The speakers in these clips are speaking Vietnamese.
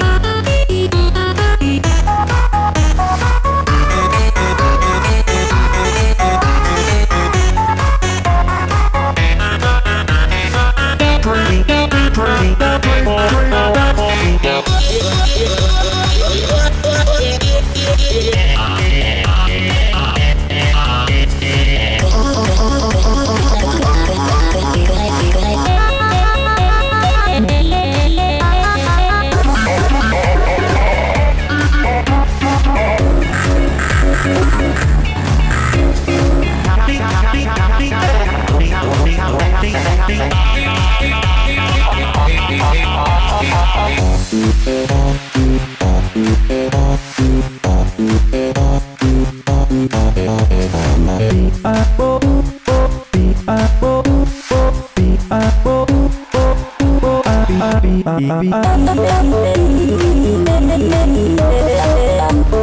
Bye. Bye.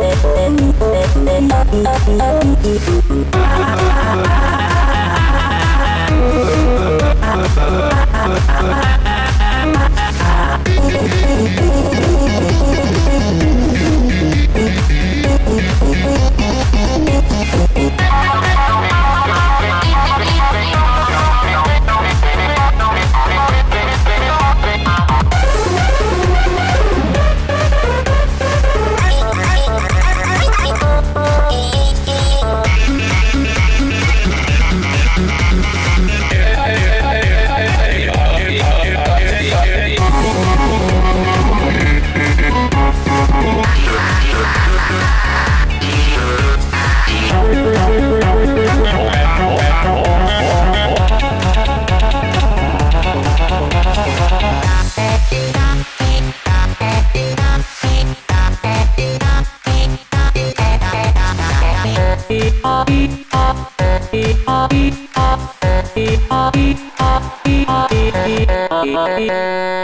Yeah.